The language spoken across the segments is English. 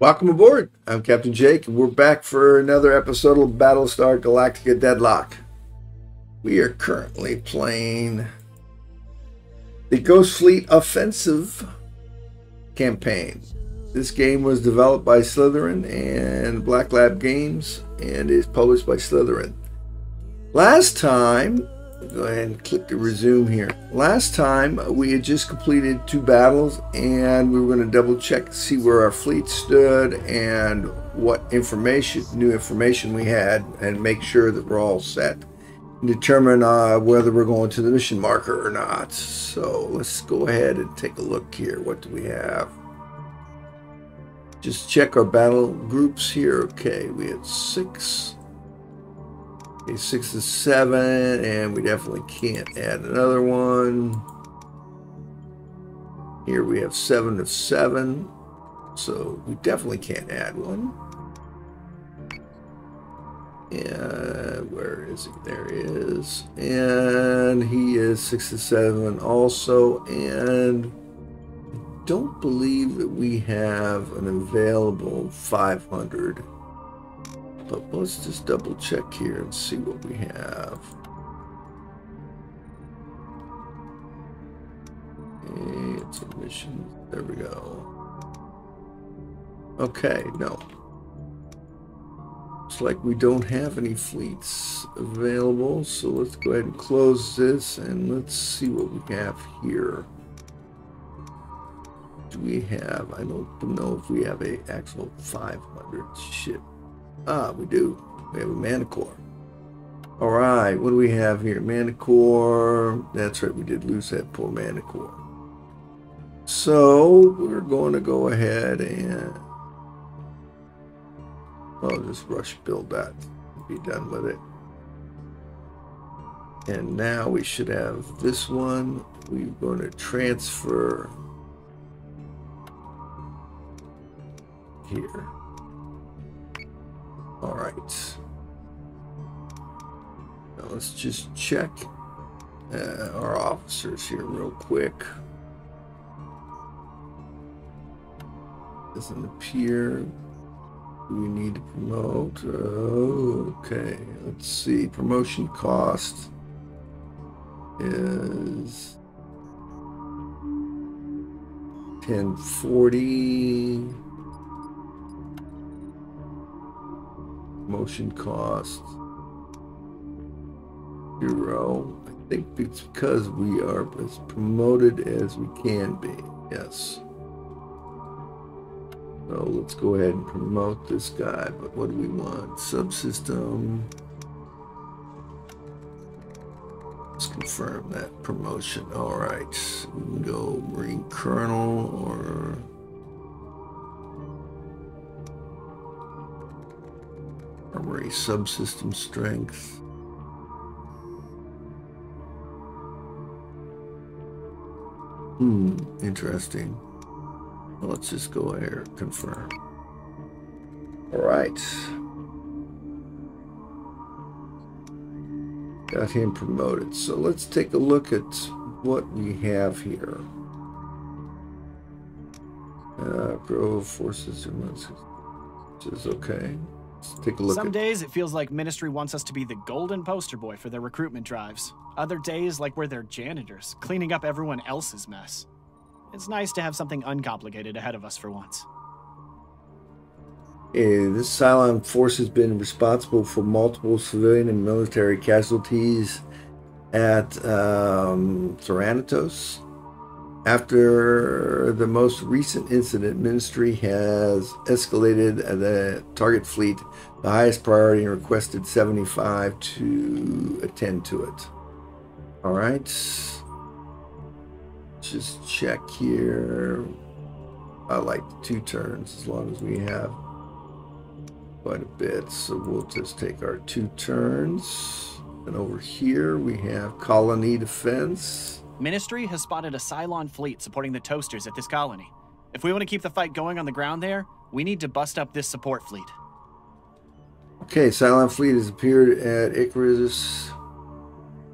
Welcome aboard. I'm Captain Jake, and we're back for another episode of Battlestar Galactica Deadlock. We are currently playing the Ghost Fleet Offensive campaign. This game was developed by Slitherine and Black Lab Games and is published by Slitherine. Last time, go ahead and click to resume here. Last time we had just completed two battles and we were going to double check to see where our fleet stood and what information, new information we had and make sure that we're all set. Determine uh, whether we're going to the mission marker or not. So let's go ahead and take a look here. What do we have? Just check our battle groups here. Okay, we had six. Okay, six to seven, and we definitely can't add another one. Here we have seven of seven, so we definitely can't add one. Yeah, where is he? There he is. And he is six to seven also, and I don't believe that we have an available 500. But let's just double check here and see what we have. It's a mission. There we go. Okay, no. It's like we don't have any fleets available, so let's go ahead and close this and let's see what we have here. Do we have, I don't know if we have a actual 500 ship Ah, we do. We have a Manticore. All right, what do we have here? Manticore. That's right, we did lose that poor Manticore. So we're going to go ahead and I'll just rush build that. Be done with it. And now we should have this one. We're going to transfer here. All right. Now let's just check uh, our officers here real quick. Doesn't appear. We need to promote? Oh, okay. Let's see. Promotion cost is 1040. Motion cost zero. I think it's because we are as promoted as we can be. Yes. So let's go ahead and promote this guy. But what do we want? Subsystem. Let's confirm that promotion. All right. We can go Marine Colonel or Armory subsystem strength. Hmm, interesting. Well, let's just go here, confirm. All right. Got him promoted. So let's take a look at what we have here. Uh, grow forces, which is okay. Let's take a look. Some days it feels like Ministry wants us to be the golden poster boy for their recruitment drives. Other days, like we're their janitors, cleaning up everyone else's mess. It's nice to have something uncomplicated ahead of us for once. Eh, this Cylon force has been responsible for multiple civilian and military casualties at um. After the most recent incident, Ministry has escalated the target fleet the highest priority and requested 75 to attend to it. All right. Just check here. I like two turns as long as we have quite a bit. So we'll just take our two turns. And over here we have colony defense. Ministry has spotted a Cylon fleet supporting the Toasters at this colony. If we want to keep the fight going on the ground there, we need to bust up this support fleet. Okay, Cylon fleet has appeared at Icarus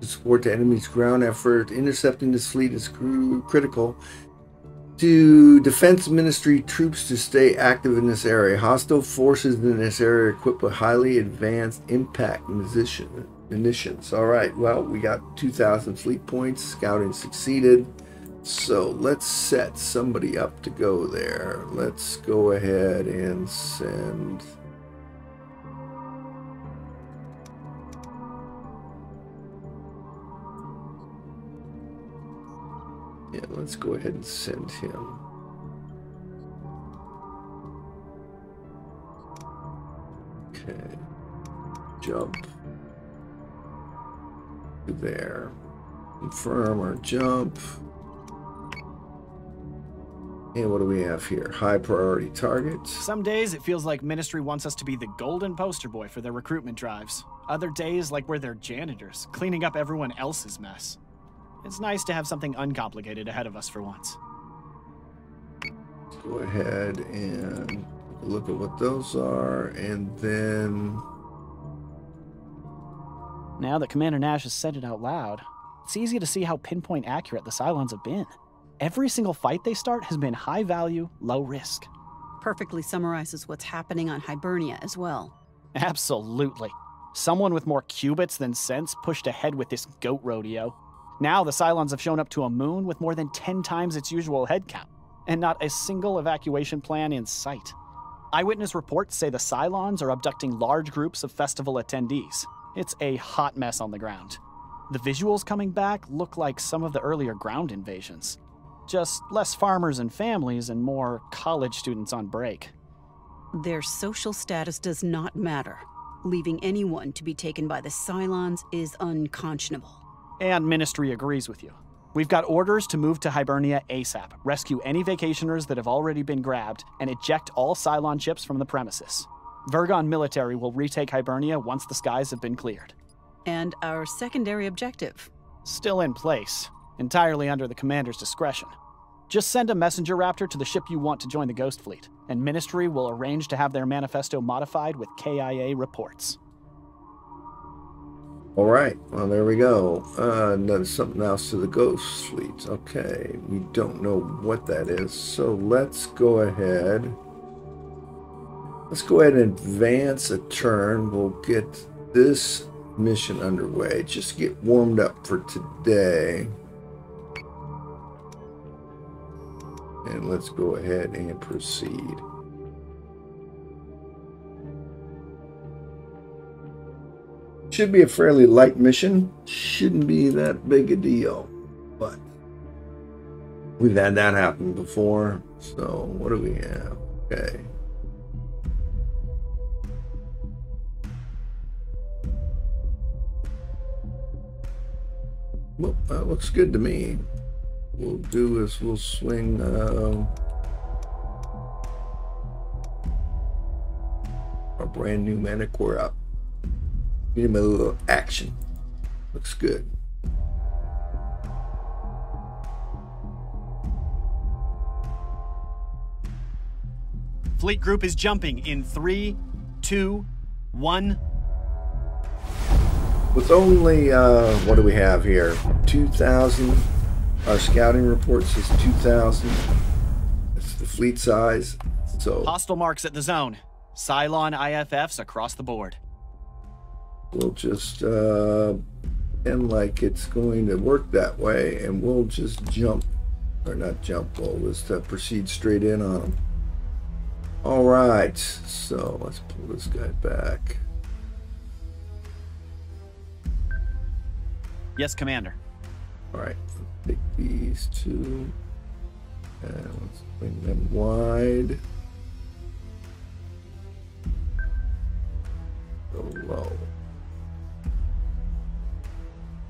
to support the enemy's ground effort. Intercepting this fleet is critical to Defense Ministry troops to stay active in this area. Hostile forces in this area equipped with highly advanced impact munition, munitions. All right, well, we got 2,000 fleet points. Scouting succeeded. So let's set somebody up to go there. Let's go ahead and send... Yeah, let's go ahead and send him. Okay. Jump. There. Confirm our jump. And what do we have here? High priority targets. Some days it feels like Ministry wants us to be the golden poster boy for their recruitment drives. Other days like we're their janitors, cleaning up everyone else's mess. It's nice to have something uncomplicated ahead of us for once. Let's go ahead and look at what those are, and then... Now that Commander Nash has said it out loud, it's easy to see how pinpoint accurate the Cylons have been. Every single fight they start has been high value, low risk. Perfectly summarizes what's happening on Hibernia as well. Absolutely. Someone with more qubits than sense pushed ahead with this goat rodeo. Now the Cylons have shown up to a moon with more than 10 times its usual head count, and not a single evacuation plan in sight. Eyewitness reports say the Cylons are abducting large groups of festival attendees. It's a hot mess on the ground. The visuals coming back look like some of the earlier ground invasions. Just less farmers and families and more college students on break. Their social status does not matter. Leaving anyone to be taken by the Cylons is unconscionable. And Ministry agrees with you. We've got orders to move to Hibernia ASAP, rescue any vacationers that have already been grabbed, and eject all Cylon ships from the premises. Virgon military will retake Hibernia once the skies have been cleared. And our secondary objective? Still in place, entirely under the commander's discretion. Just send a messenger raptor to the ship you want to join the Ghost Fleet, and Ministry will arrange to have their manifesto modified with KIA reports. All right. Well, there we go. Uh, there's something else to the Ghost Fleet. Okay. We don't know what that is. So let's go ahead. Let's go ahead and advance a turn. We'll get this mission underway. Just get warmed up for today. And let's go ahead and proceed. Should be a fairly light mission. Shouldn't be that big a deal. But we've had that happen before. So what do we have? Okay. Well, that looks good to me. We'll do is we'll swing uh, our brand new Manticore up. Give him a little action. Looks good. Fleet group is jumping in three, two, one. With only, uh, what do we have here? 2,000. Our scouting report says 2,000. That's the fleet size. So Hostile marks at the zone. Cylon IFFs across the board. we'll just uh, end like it's going to work that way, and we'll just jump, or not jump, we'll just uh, proceed straight in on them. All right, so let's pull this guy back. Yes, Commander. All right, take these two, and let's bring them wide. Go low.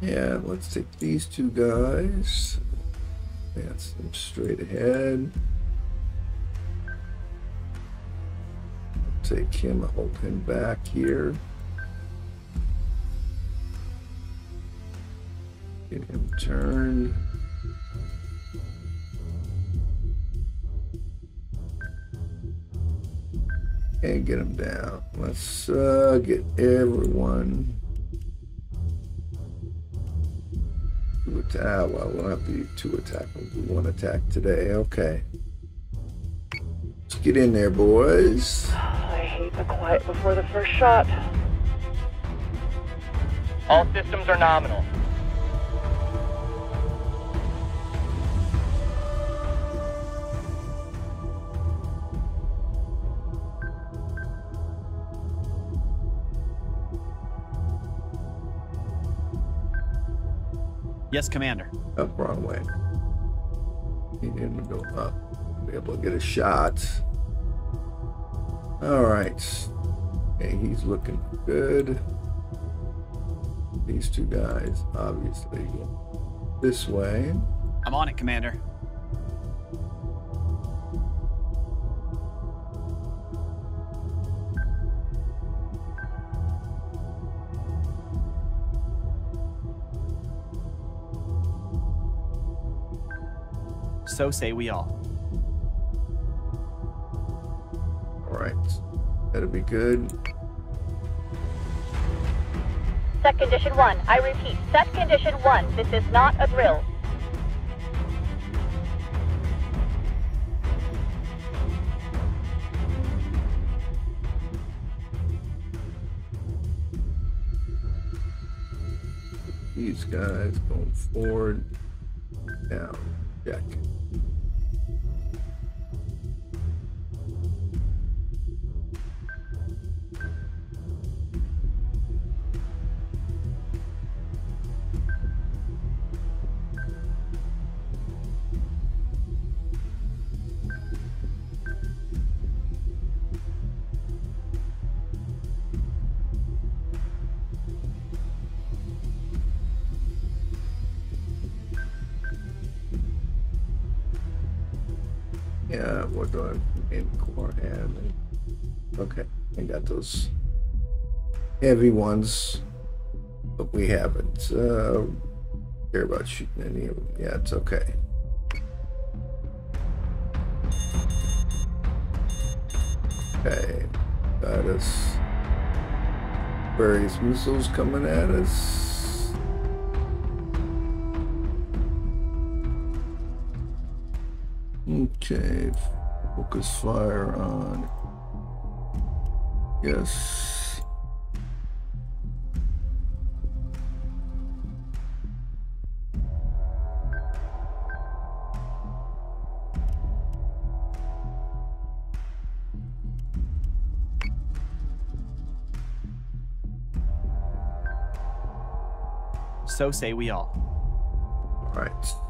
Yeah, let's take these two guys. Advance them straight ahead. Take him, hold him back here. Get him turned. And get him down. Let's uh, get everyone Two attack. ah, Well, we'll have to do two attack. We'll do one attack today. Okay. Let's get in there, boys. I hate the quiet before the first shot. All systems are nominal. Yes, Commander. Up, wrong way. He need to go up. Be able to get a shot. All right. Okay, he's looking good. These two guys, obviously, this way. I'm on it, Commander. So say we all. All right. That'll be good. Set condition one. I repeat, set condition one. This is not a drill. These guys going forward, down, check. Yeah, what do I in core and okay, I got those heavy ones, but we haven't uh, care about shooting any of them. Yeah, it's okay. Okay, got us various missiles coming at us. Okay, focus fire on. Yes. So say we all. All right.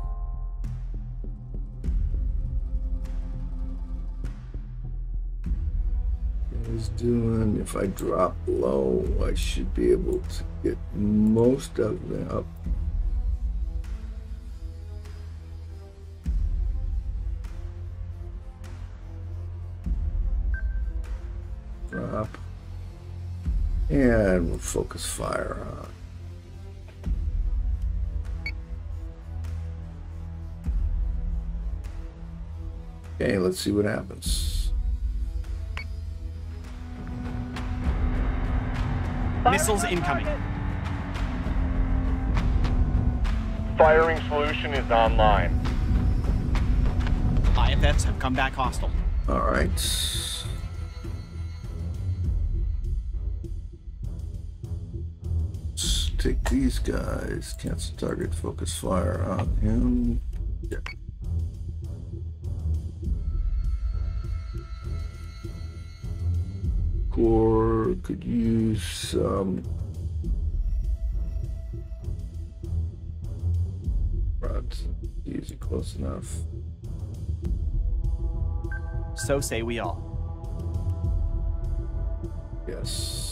Doing if I drop low, I should be able to get most of them up. Drop. And we'll focus fire on. Okay, let's see what happens. Missiles incoming. Firing solution is online. IFFs have come back hostile. All right. Let's take these guys. Cancel target. Focus fire on him. Yeah. Core could use some. rods. Easy, close enough. So say we all. Yes.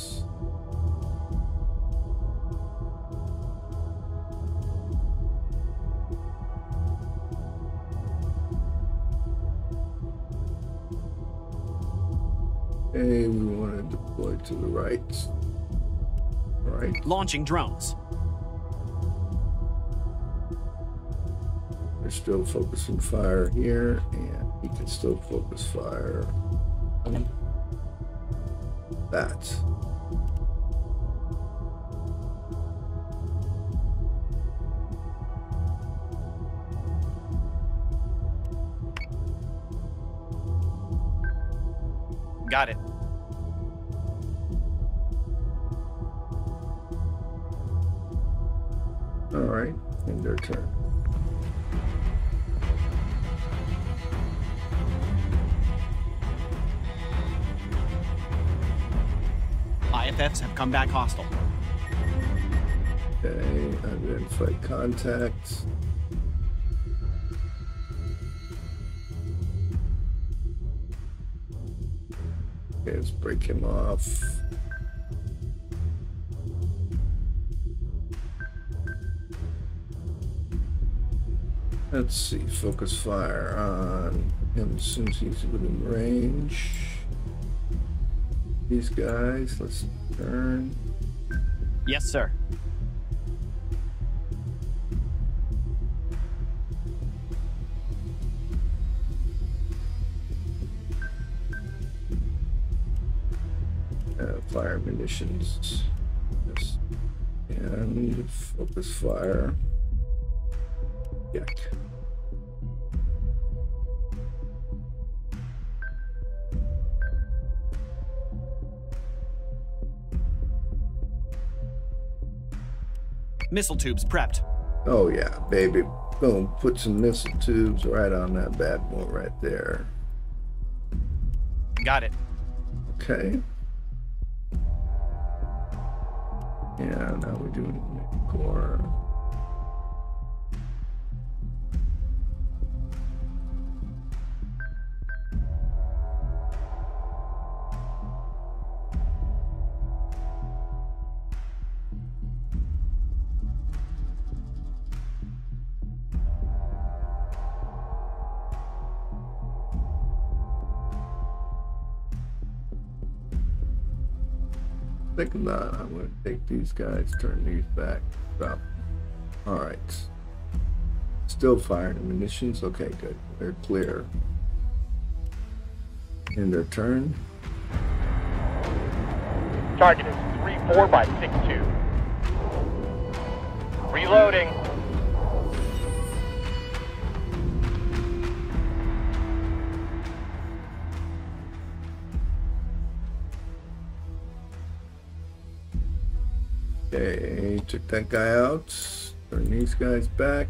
to the right. Right. Launching drones. They're still focusing fire here, and he can still focus fire. That. Got it. Come back hostile. Okay, identify contacts. Okay, let's break him off. Let's see, focus fire on him as soon as he's within range. These guys, let's turn. Yes, sir. Uh, fire munitions. Yes. And focus fire. Yuck. Missile tubes prepped. Oh yeah, baby. Boom. Put some missile tubes right on that bad boy right there. Got it. Okay. Yeah, now we're doing core. Think not. I'm gonna take these guys, turn these back, drop. All right. Still firing munitions. Okay, good. They're clear. In their turn. Target is 3-4 by 6-2. Reloading. Okay, took that guy out. Turn these guys back.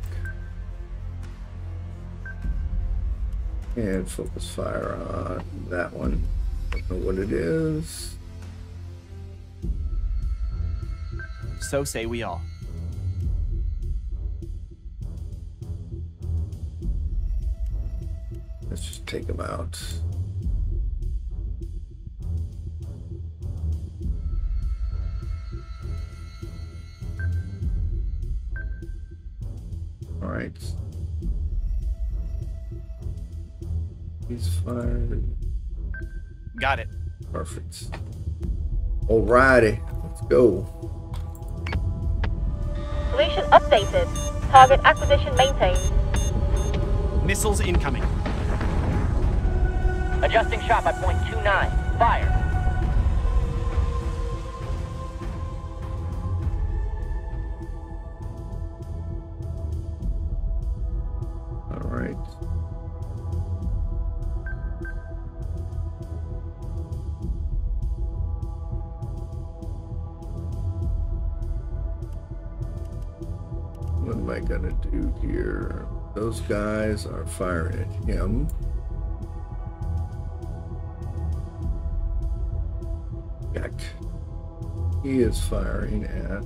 And focus fire on that one. Don't know what it is. So say we all. Let's just take him out. Right. He's fired. Got it. Perfect. Alrighty, let's go. Solution updated. Target acquisition maintained. Missiles incoming. Adjusting shot by point two nine. Fire. Those guys are firing at him. Yuck. He is firing at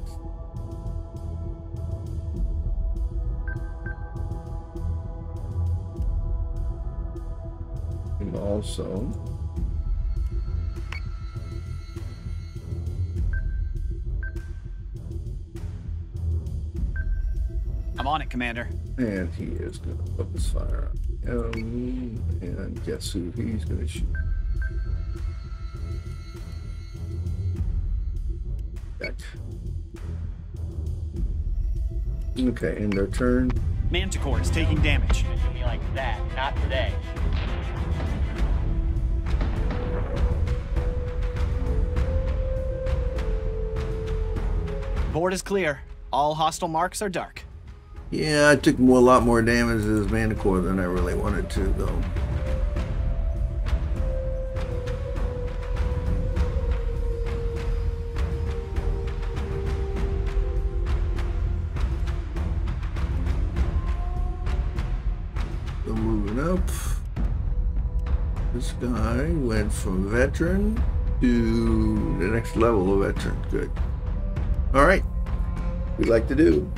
him also. On it, Commander. And he is going to put focus fire on him. And guess who he's going to shoot? Yuck. Okay, in their turn. Manticore is taking damage. To me like that. Not today. Board is clear. All hostile marks are dark. Yeah, I took a lot more damage to this Manticore than I really wanted to, though. Moving up. This guy went from veteran to the next level of veteran. Good. All right. We'd like to do.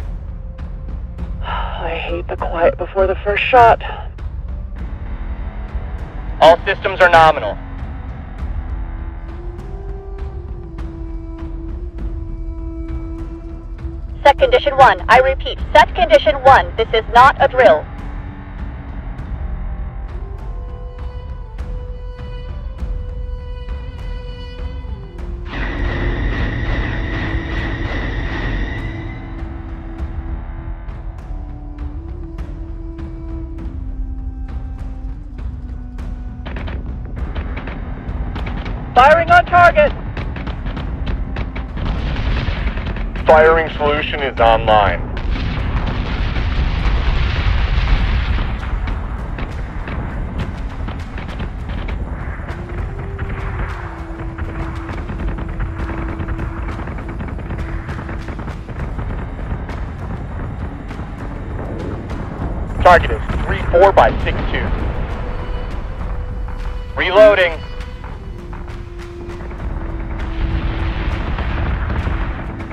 I hate the quiet before the first shot. All systems are nominal. Set condition 1. I repeat, set condition 1. This is not a drill. Solution is online. Target is 3-4 by 6-2. Reloading.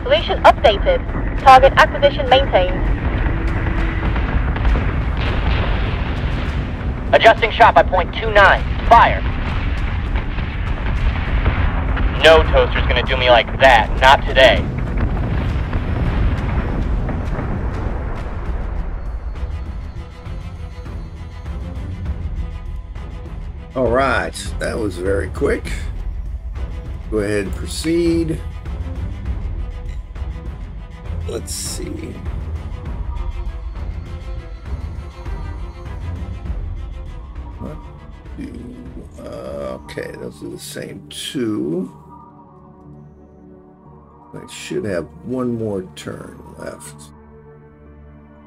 Solution updated. Target acquisition maintained. Adjusting shot by point two nine. Fire. No toaster's gonna do me like that. Not today. All right. That was very quick. Go ahead and proceed. Let's see. What do- uh, okay, those are the same two. I should have one more turn left.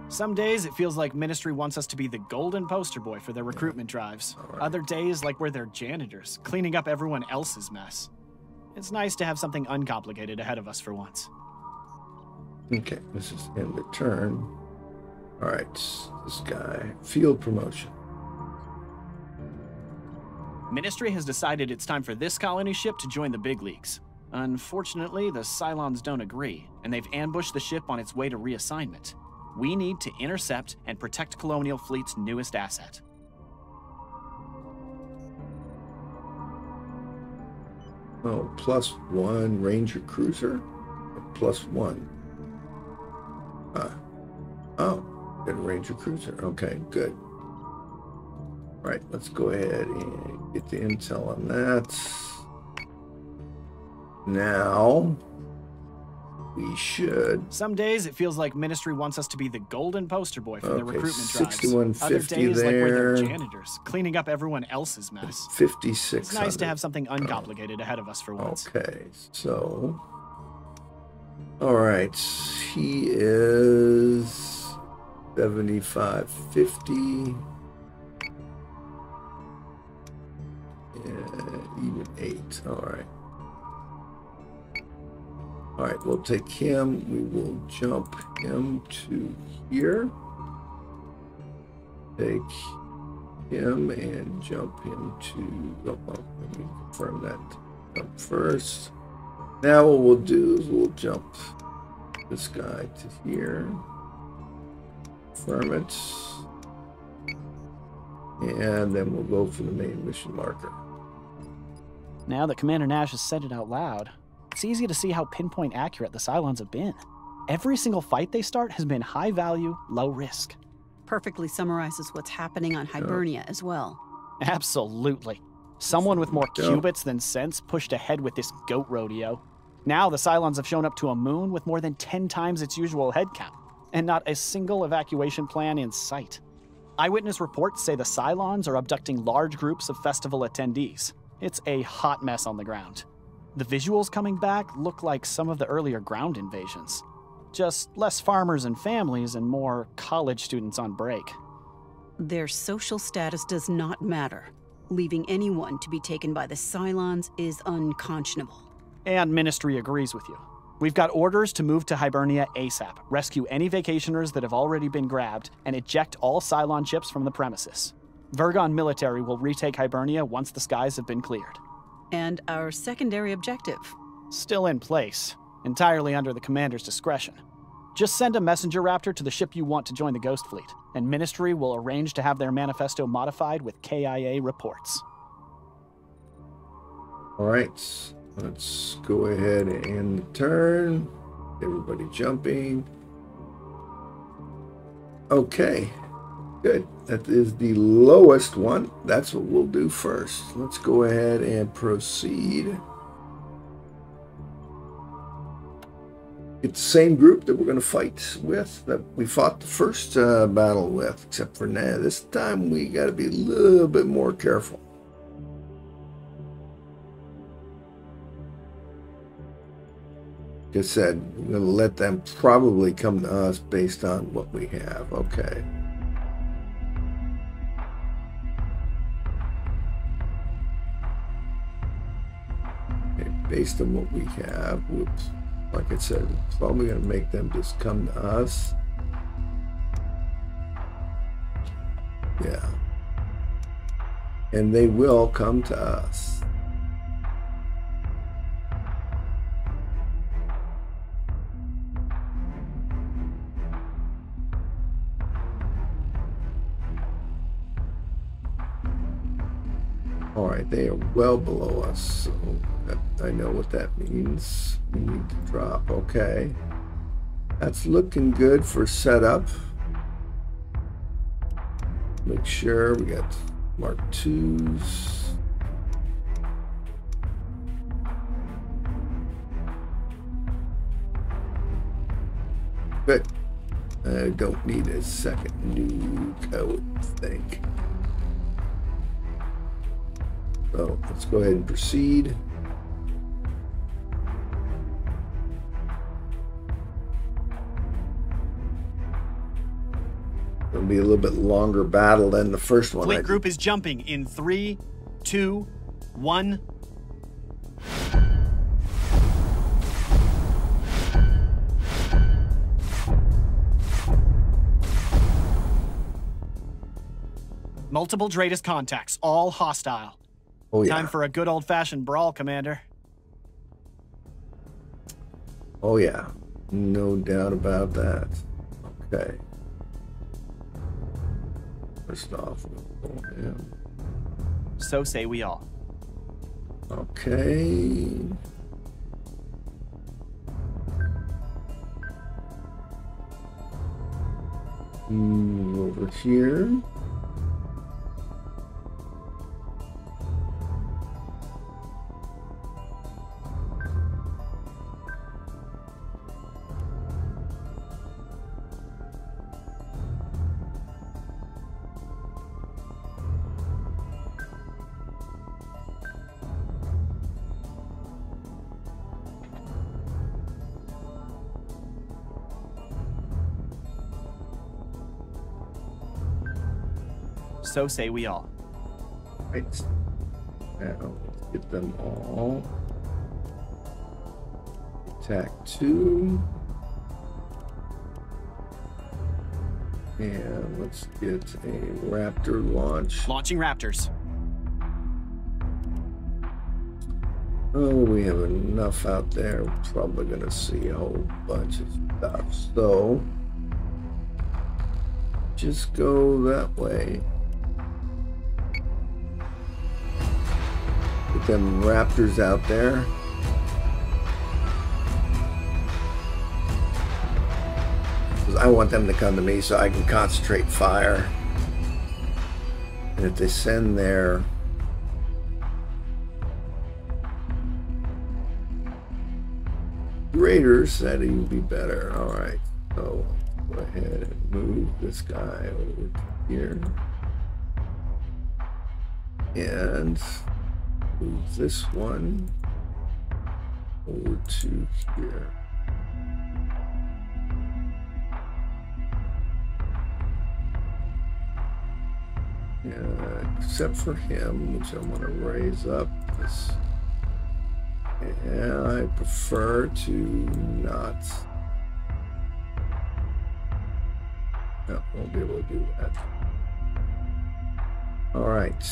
Some days it feels like Ministry wants us to be the golden poster boy for their recruitment drives. Alright. Other days, like we're their janitors, cleaning up everyone else's mess. It's nice to have something uncomplicated ahead of us for once. Okay, this is end of turn. All right, this guy, field promotion. Ministry has decided it's time for this colony ship to join the big leagues. Unfortunately, the Cylons don't agree, and they've ambushed the ship on its way to reassignment. We need to intercept and protect Colonial Fleet's newest asset. Oh, plus one Ranger cruiser, plus one. Ah, oh, got a Ranger cruiser. Okay, good. All right, let's go ahead and get the intel on that. Now, we should. Some days it feels like Ministry wants us to be the golden poster boy for Okay, recruitment drives. Other days, like we're janitors, cleaning up everyone else's mess. 56. It's nice to have something uncomplicated ahead of us for once. Okay, so. All right, he is 7550. Yeah, even eight. All right. All right, we'll take him. We will jump him to here. Take him and jump him to. Oh, let me confirm that first. Now what we'll do is we'll jump this guy to here. Confirm it. And then we'll go for the main mission marker. Now that Commander Nash has said it out loud, it's easy to see how pinpoint accurate the Cylons have been. Every single fight they start has been high value, low risk. Perfectly summarizes what's happening on Hibernia as well. Absolutely. Someone with more Yeah. qubits than sense pushed ahead with this goat rodeo. Now the Cylons have shown up to a moon with more than 10 times its usual headcount, and not a single evacuation plan in sight. Eyewitness reports say the Cylons are abducting large groups of festival attendees. It's a hot mess on the ground. The visuals coming back look like some of the earlier ground invasions. Just less farmers and families and more college students on break. Their social status does not matter. Leaving anyone to be taken by the Cylons is unconscionable. And Ministry agrees with you. We've got orders to move to Hibernia ASAP, rescue any vacationers that have already been grabbed, and eject all Cylon ships from the premises. Virgon military will retake Hibernia once the skies have been cleared. And our secondary objective. Still in place, entirely under the commander's discretion. Just send a messenger raptor to the ship you want to join the Ghost Fleet, and Ministry will arrange to have their manifesto modified with KIA reports. All right, let's go ahead and turn. Everybody jumping. Okay, good. That is the lowest one. That's what we'll do first. Let's go ahead and proceed. It's the same group that we're going to fight with that we fought the first uh, battle with, except for now. This time we got to be a little bit more careful. I said, we're going to let them probably come to us based on what we have. Okay. Okay, based on what we have, whoops. Like I said, probably going to make them just come to us. Yeah. And they will come to us. Right, they are well below us, so that, I know what that means. We need to drop. Okay, that's looking good for setup. Make sure we got Mark twos. But I don't need a second nuke, I would think. So let's go ahead and proceed. It'll be a little bit longer battle than the first one. Fleet group is jumping in three, two, one. Multiple Dradis contacts, all hostile. Oh yeah. Time for a good old fashioned brawl, Commander. Oh yeah. No doubt about that. Okay. First off, him. So say we all. Okay. Move over here. So say we all. Right. Now, let's get them all. Attack two. And let's get a Raptor launch. Launching Raptors. Oh, we have enough out there. We're probably going to see a whole bunch of stuff. So, just go that way. Them raptors out there. Because I want them to come to me so I can concentrate fire. And if they send their Raiders, that'd even be better. All right, so go ahead and move this guy over here. And move this one over to here. Yeah, except for him, which I'm going to raise up this. And I prefer to not. No, won't be able to do that. All right.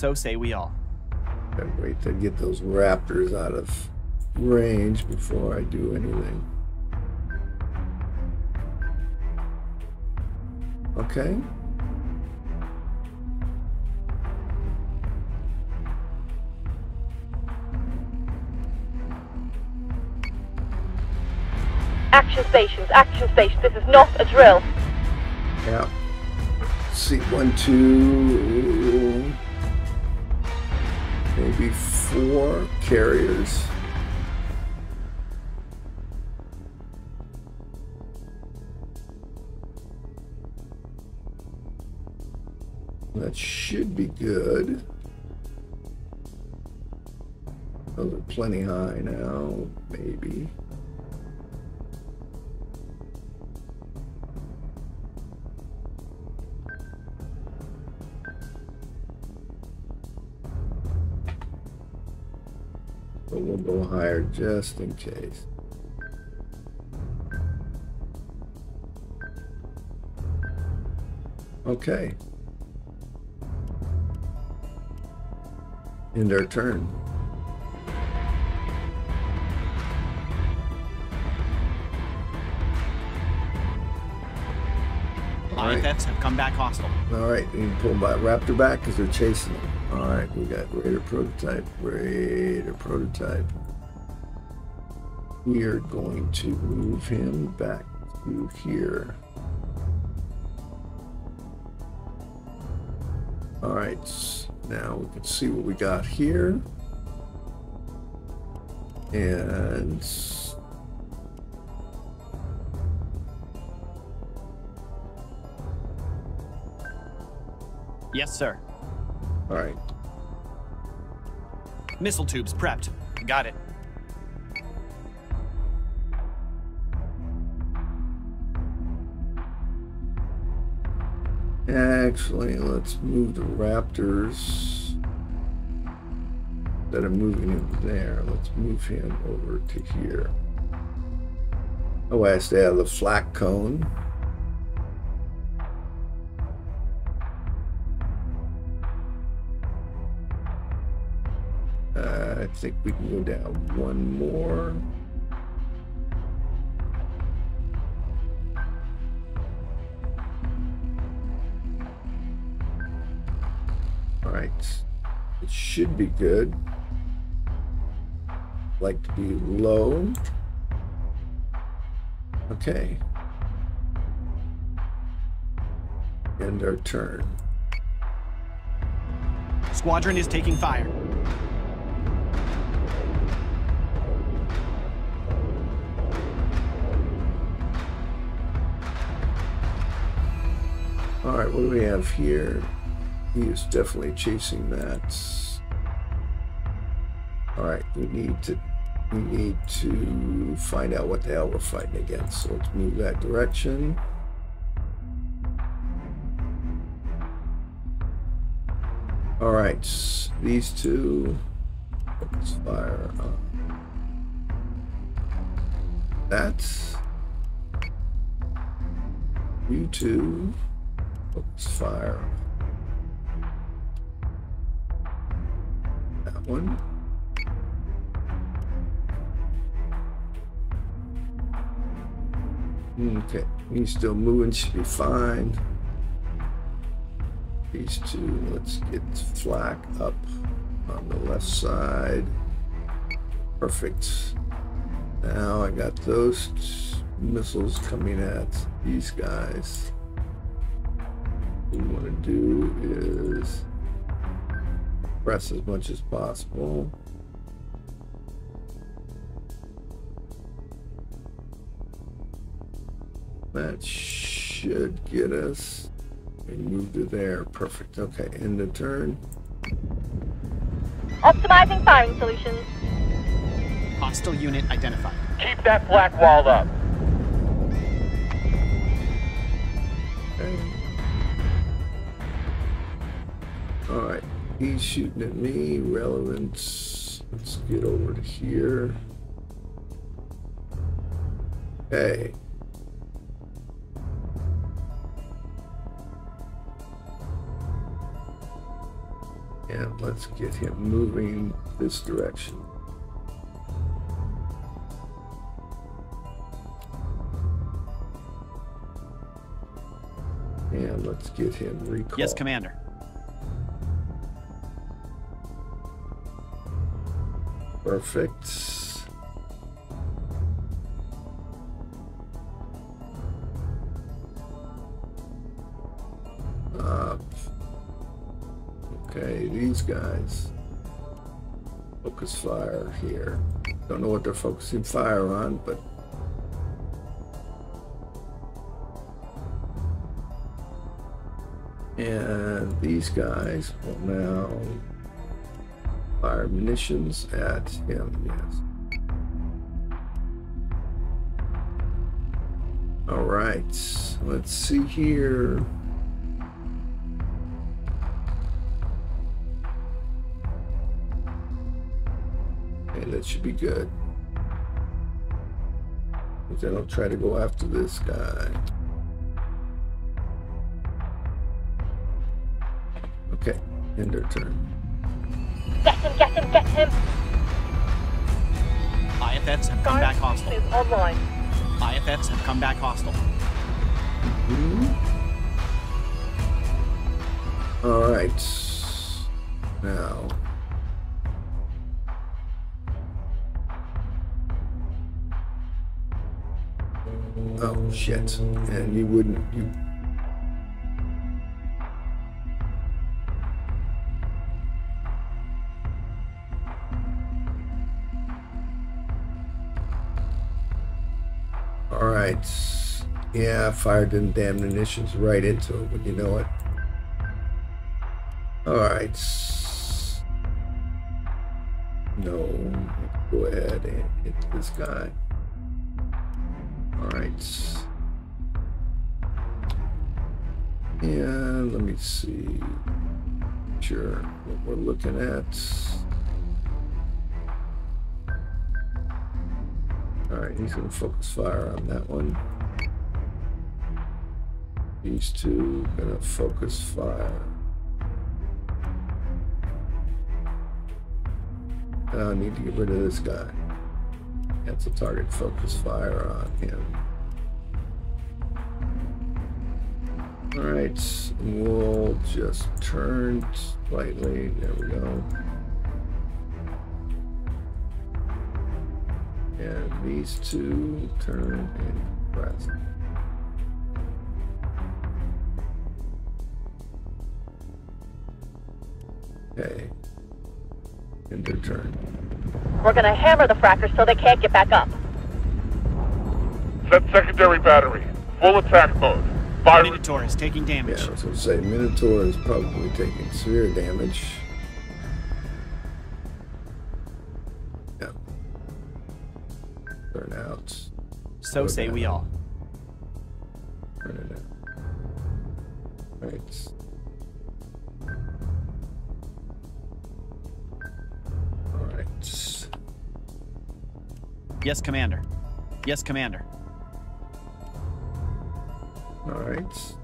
So say we all. Gotta wait to get those raptors out of range before I do anything. Okay. Action stations, action stations. This is not a drill. Yeah. Seat one, two, maybe four carriers. That should be good. Oh, Those are plenty high now, maybe. But we'll go higher just in case. Okay. End our turn. Alright. IFFs have come back hostile. All right, you can pull my Raptor back because they're chasing them. All right, we got Raider prototype, Raider prototype. We are going to move him back to here. All right, now we can see what we got here. And Yes, sir. all right, Missile tubes prepped. Got it. Actually, let's move the Raptors that are moving him there. Let's move him over to here. Oh, I stay out of the flak cone. Uh, I think we can go down one more. All right. It should be good. Like to be low. Okay. End our turn. Squadron is taking fire. All right, what do we have here? He is definitely chasing that. All right, we need to we need to find out what the hell we're fighting against. So let's move that direction. All right, these two. Let's fire that. You two. Focus fire. One. Okay, he's still moving, should be fine. These two, let's get flak up on the left side. Perfect. Now I got those missiles coming at these guys. What we want to do is press as much as possible. That should get us. and move to there. Perfect. Okay, end the turn. Optimizing firing solutions. Hostile unit identified. Keep that black wall up. Okay. All right he's shooting at me. Relevance. Let's get over to here. Okay. And let's get him moving this direction. And let's get him recall. Yes, Commander. Perfect. Up. Okay, these guys. Focus fire here. Don't know what they're focusing fire on, but and these guys will now fire munitions at him, yes. All right, let's see here. Okay, that should be good. Because I don't try to go after this guy. Okay, end their turn. Get him, get him, get him! IFFs have come Guard back hostile. is online. IFFs have come back hostile. Hmm? All right. Now. Oh shit! And you wouldn't you. Yeah, fired them damn munitions right into it, but you know what? Alright. No. Go ahead and hit this guy. Alright. And let me see. Sure what we're looking at. Alright, he's gonna focus fire on that one. These two gonna focus fire. I need to get rid of this guy. A target focus fire on him. Alright, we'll just turn slightly. There we go. And these two turn and press. Okay. End their turn. We're gonna hammer the frackers so they can't get back up. Set secondary battery. Full attack mode. Fire. Minotaur is taking Yeah, damage. I was going to say Minotaur is probably taking severe damage. Yeah. Burn out. So say we all. Burn it out. Right. Yes, Commander. Yes, Commander. Alright.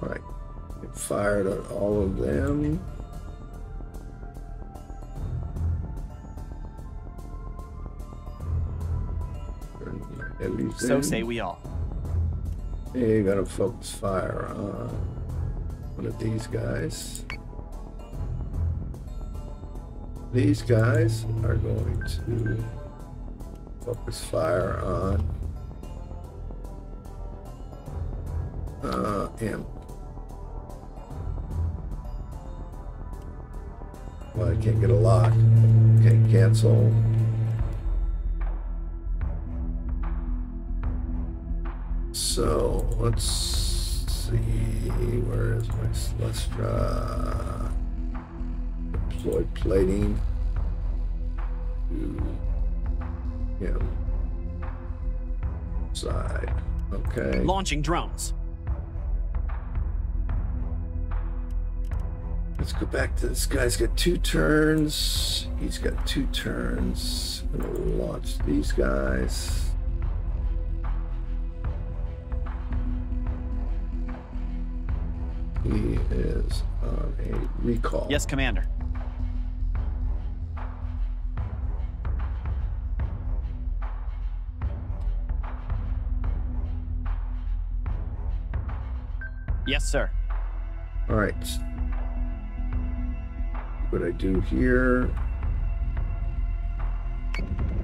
Right. It fired at all of them. Turn my heavies So say we all. You gotta focus fire on one of these guys. These guys are going to focus fire on uh, him. Well, I can't get a lock. Can't cancel. So let's see. Where is my Celestra? Deploy plating to him. Okay. Launching drones. Let's go back to this guy's got two turns. He's got two turns. I'm gonna launch these guys. Is on a recall. Yes, Commander. Yes, sir. All right. What I do here?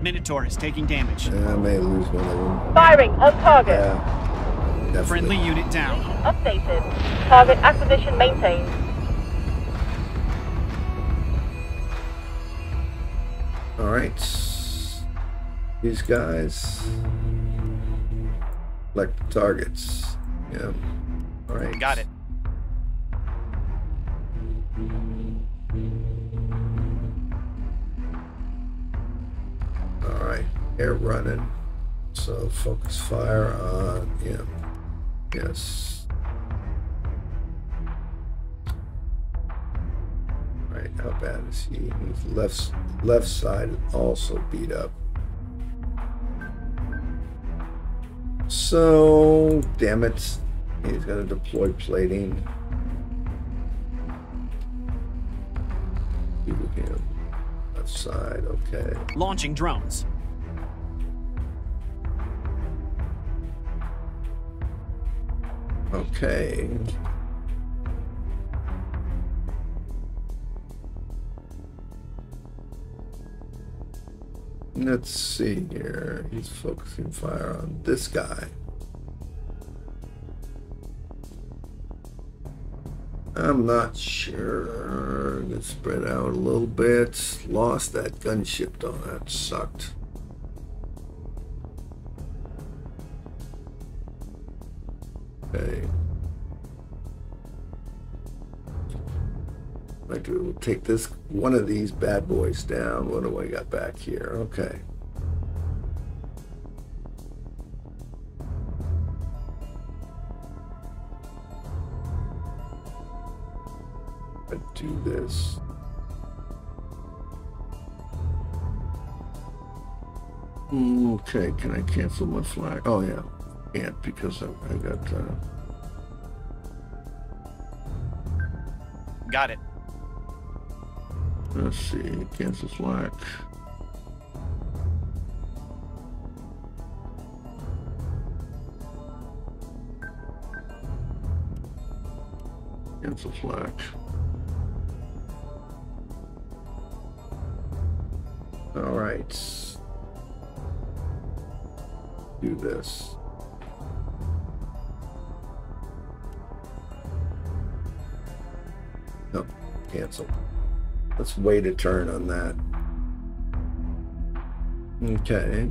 Minotaur is taking damage. I may lose one of them. Firing on target. Yeah. Definitely. Friendly unit down. Updated. Target acquisition maintained. All right. These guys. Select targets. Yeah. All right. Got it. All right. Air running. So focus fire on him. Yes. Right. How bad is he? His left left side also beat up. So damn it. He's got to deploy plating. Him. Left side, okay. Launching drones. Okay. Let's see here. He's focusing fire on this guy. I'm not sure. Let's spread out a little bit. Lost that gunship though. That sucked. Okay. Like to take this one of these bad boys down. What do I got back here? Okay. I do this. Mm, okay, can I cancel my flag? Oh yeah, can't because I, I got. Uh, Got it. Let's see, cancel flag. Cancel flag. All right. Do this. No, cancel. Let's wait a turn on that. Okay.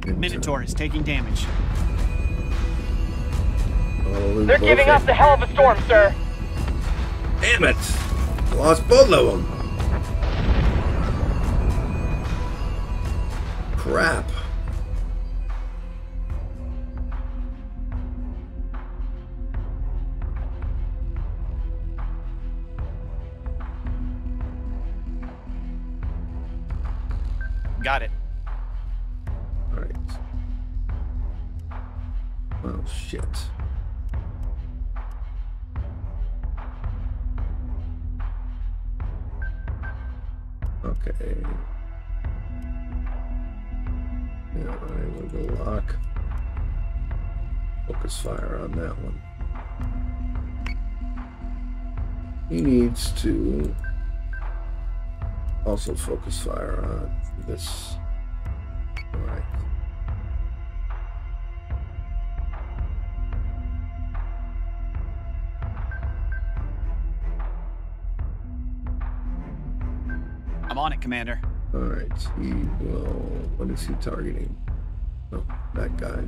Good Minotaur is taking damage. Oh, They're giving of- us a hell of a storm, sir. Damn it! Lost both of them. Crap. Also focus fire on this. All right. I'm on it, Commander. All right, he will. What is he targeting? Oh, that guy.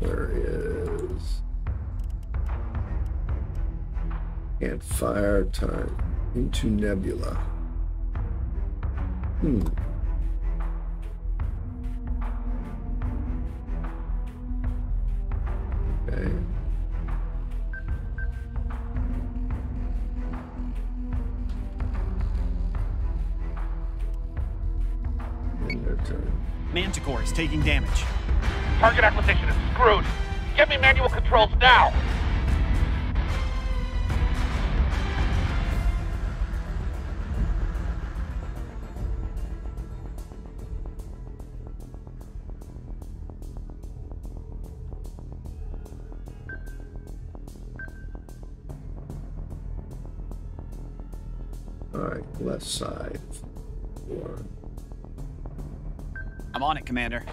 There is. And fire time into nebula. Hmm. Okay. And their turn. Manticore is taking damage. Target acquisition is screwed. Get me manual controls now. Commander.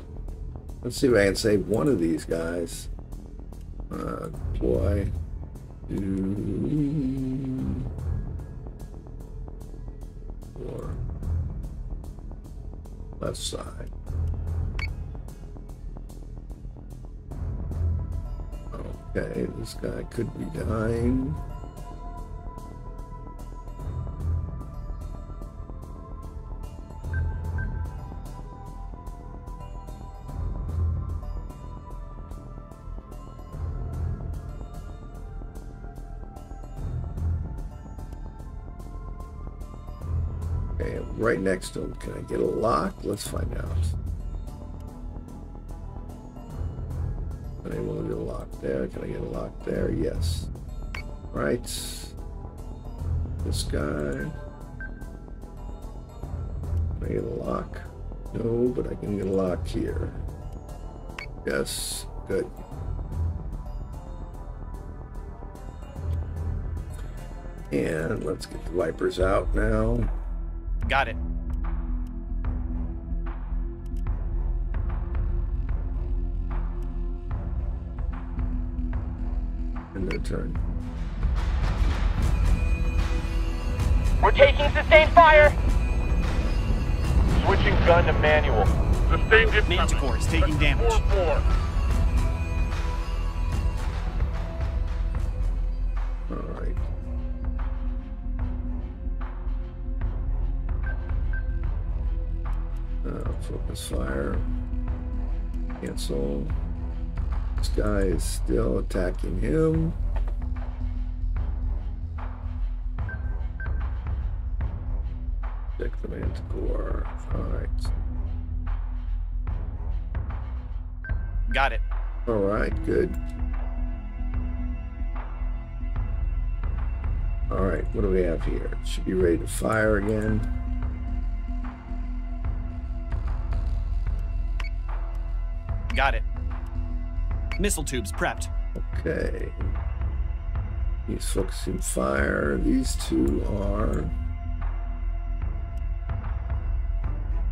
Let's see if I can save one of these guys. Uh, deploy. Four. Left side. Okay, this guy could be dying. Next to him. Can I get a lock? Let's find out. Am I able to get a lock there? Can I get a lock there? Yes. Right. This guy. Can I get a lock? No, but I can get a lock here. Yes. Good. And let's get the Vipers out now. Got it. And turn. We're taking sustained fire. Switching gun to manual. Sustained incoming. Manticore is taking damage. 4-4. All right. Uh, focus fire. Cancel. This guy is still attacking him. The manticore. Alright. Got it. Alright, good. Alright, what do we have here? Should be ready to fire again. Got it. Missile tubes prepped. Okay. He's focusing fire. These two are.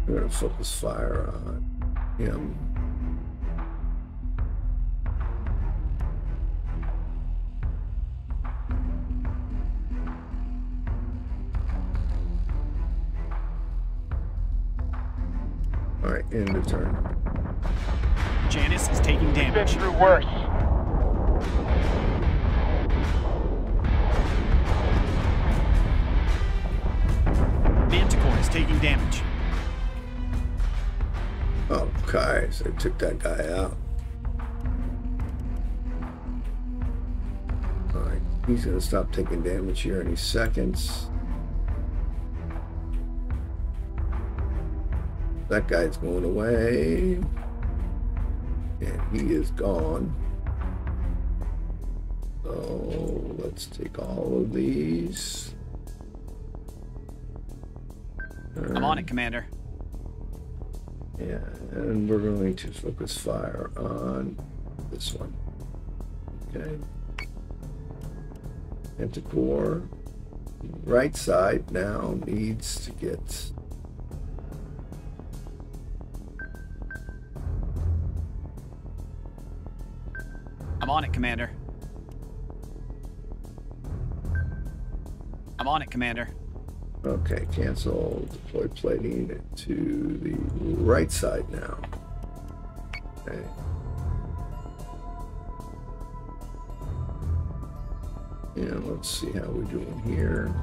We're going to focus fire on him. All right, end of turn. Janice is taking Been damage. through worse. Manticore is taking damage. Okay, so they took that guy out. Alright, he's gonna stop taking damage here any seconds. That guy's going away. And he is gone. So let's take all of these. I'm on it, uh, Commander. And we're going to focus fire on this one. Okay. Manticore, right side now needs to get. I'm on it, Commander. I'm on it, Commander. Okay, cancel deploy plating to the right side now. Okay. And let's see how we're doing here.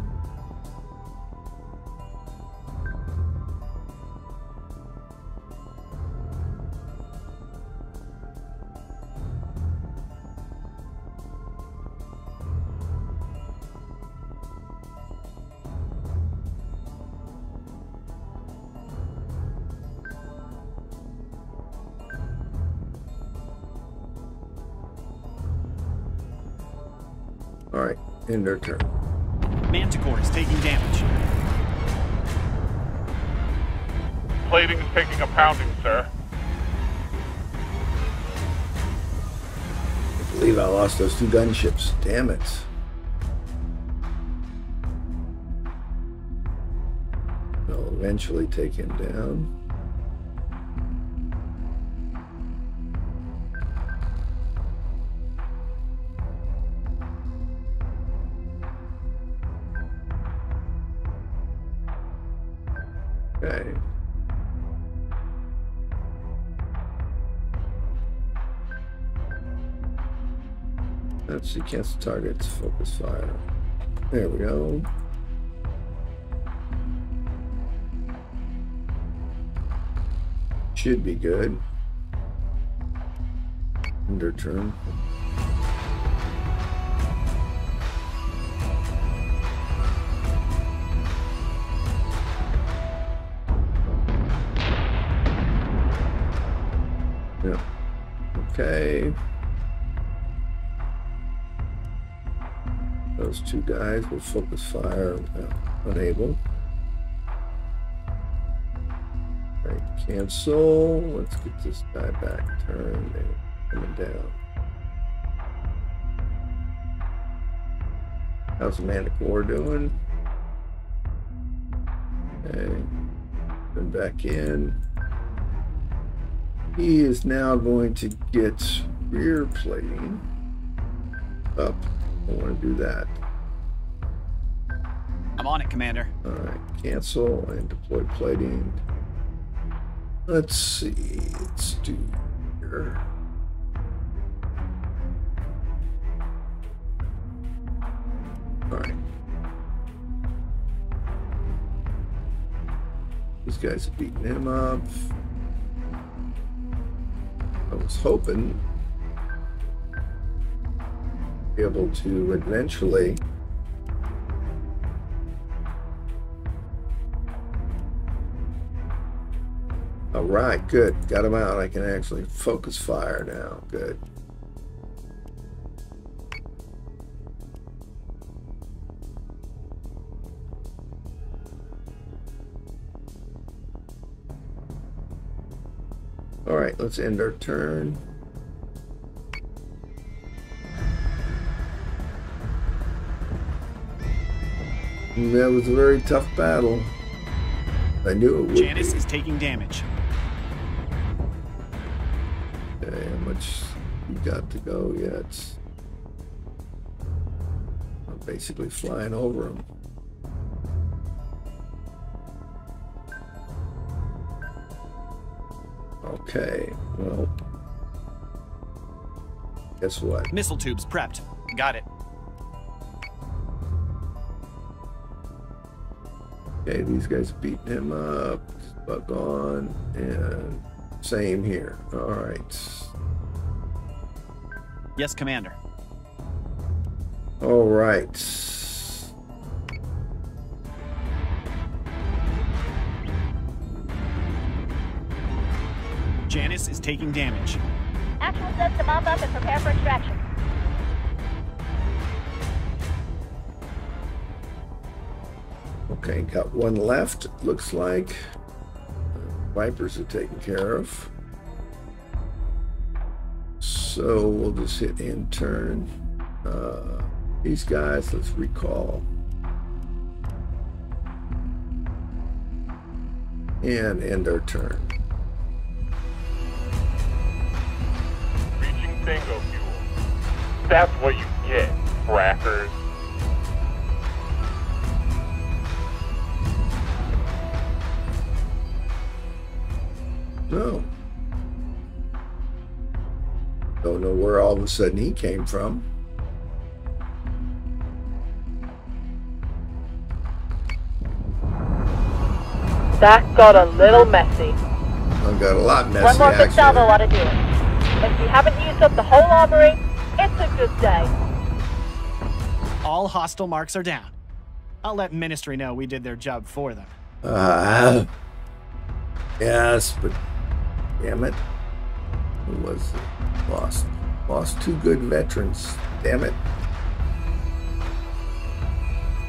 All right, end their turn. Manticore is taking damage. Plating is taking a pounding, sir. I believe I lost those two gunships. Damn it. I'll eventually take him down. See, cancel targets, focus fire. There we go. Should be good. Under turn. Two guys will focus fire. uh, unable. Right, cancel. Let's get this guy back turned and coming down. How's the Manticore doing? Okay. Turn back in. He is now going to get rear plating up. I want to do that. I'm on it, Commander. All right, cancel and deploy plating. Let's see. Let's do here. All right. These guys are beating him up. I was hoping to be able to eventually All right, good. Got him out. I can actually focus fire now. Good. All right, let's end our turn. That was a very tough battle. I knew it would Janice be. is taking damage. Got to go yet? I'm basically flying over them. Okay, well, guess what? Missile tubes prepped. Got it. Okay, these guys beating him up. Buck on, and same here. All right. Yes, Commander. All right. Janice is taking damage. Actual sets to mop up and prepare for extraction. Okay, got one left, looks like. Uh, Vipers are taken care of. So we'll just hit end turn. Uh, these guys, let's recall. And end our turn. Reaching bingo fuel. That's what you get, frackers. No. Don't know where all of a sudden he came from. That got a little messy. I got a lot messy. One more for salvo ought to do it. If you haven't used up the whole armory, it's a good day. All hostile marks are down. I'll let Ministry know we did their job for them. Ah. Uh, yes, but damn it. Who was? Lost. Lost two good veterans. Damn it.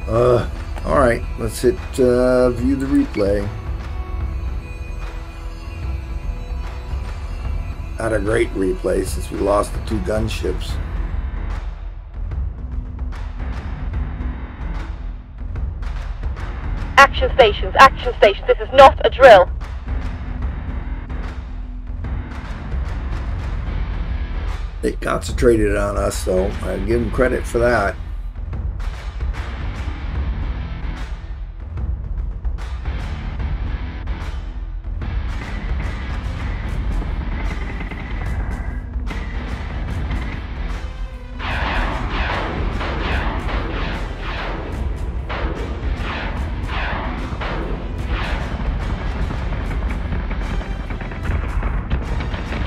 Uh, alright, let's hit uh, view the replay. Not a great replay since we lost the two gunships. Action stations, action stations. This is not a drill. They concentrated on us, though. I give them credit for that.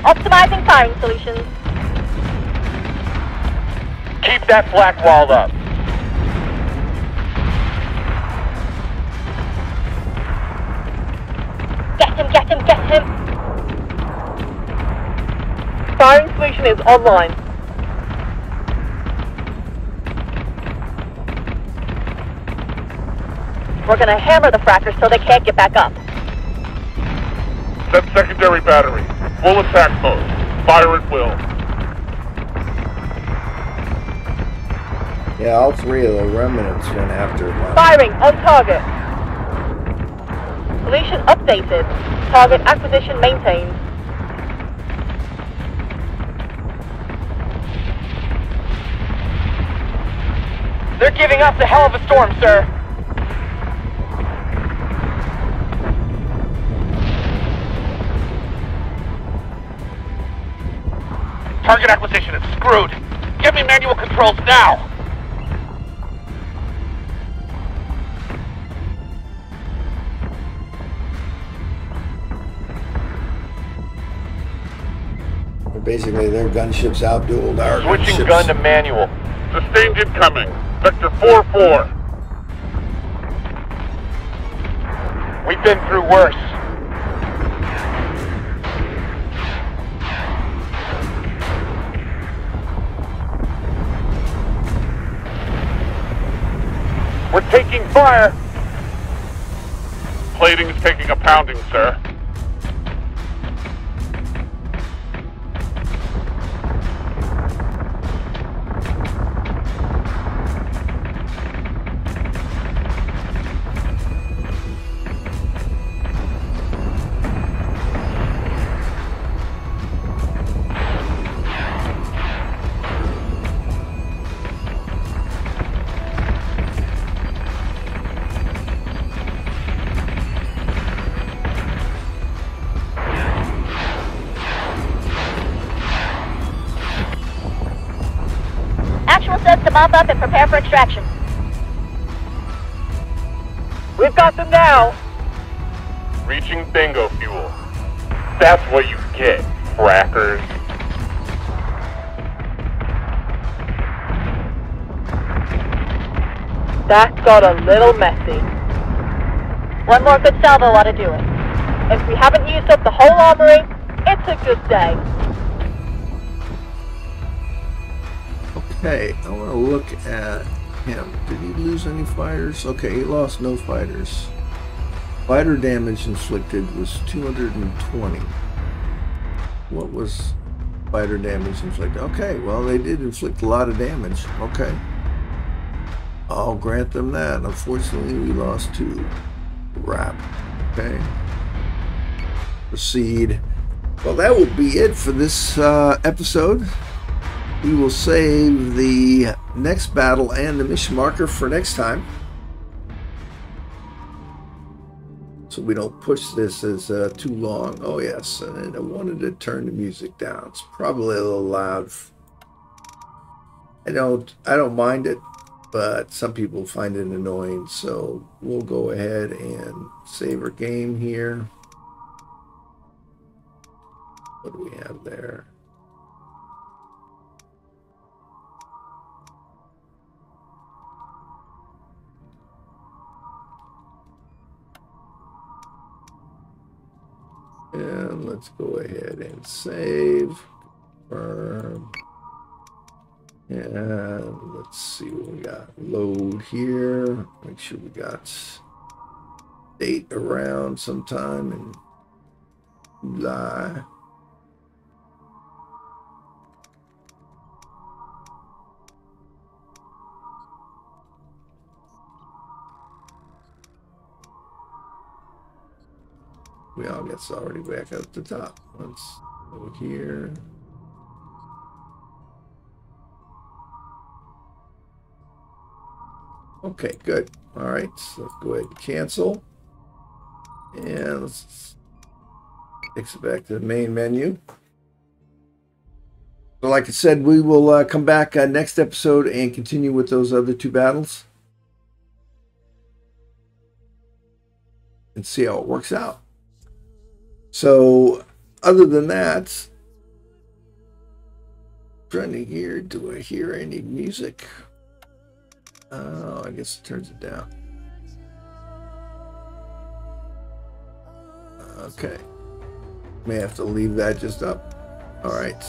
Optimizing firing solutions. Keep that black wall up. Get him, get him, get him. Firing solution is online. We're gonna hammer the frackers so they can't get back up. Set secondary battery. Full attack mode. Fire at will. Yeah, all three of the remnants went after it. Firing on target. Solution updated. Target acquisition maintained. They're giving us a hell of a storm, sir. Target acquisition is screwed. Give me manual controls now. Basically, their gunships outdueled our Switching gunships. gun to manual. Sustained incoming. Vector 4-4. We've been through worse. We're taking fire. Plating is taking a pounding, sir. Actual says to mop up and prepare for extraction. We've got them now. Reaching bingo fuel. That's what you get, frackers. That got a little messy. One more good salvo ought to do it. If we haven't used up the whole armory, it's a good day. Okay, I want to look at him. Did he lose any fighters? Okay, he lost no fighters. Fighter damage inflicted was 220. What was fighter damage inflicted? Okay, well, they did inflict a lot of damage. Okay. I'll grant them that. Unfortunately, we lost two. Wrap. Okay. Proceed. Well, that will be it for this uh, episode. We will save the next battle and the mission marker for next time. So we don't push this as uh, too long. Oh yes, and I wanted to turn the music down. It's probably a little loud. I don't I don't mind it. but some people find it annoying. So we'll go ahead and save our game here. What do we have there? And let's go ahead and save. Confirm. And let's see what we got. Load here. Make sure we got date around sometime in July. We all get already back up the top. Let's go here. Okay, good. All right, so let's go ahead and cancel. And let's takes it back to the main menu. So like I said, we will uh, come back uh, next episode and continue with those other two battles. And see how it works out. So, other than that, trying to hear, do I hear any music? Oh, I guess it turns it down. Okay. May have to leave that just up. All right.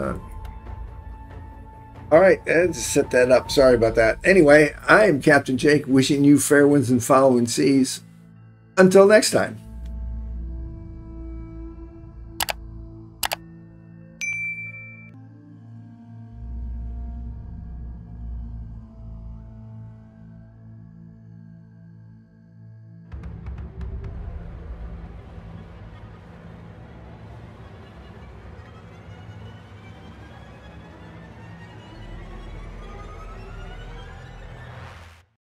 Done. All right, let's set that up. Sorry about that. Anyway, I am Captain Jake, wishing you fair winds and following seas. Until next time.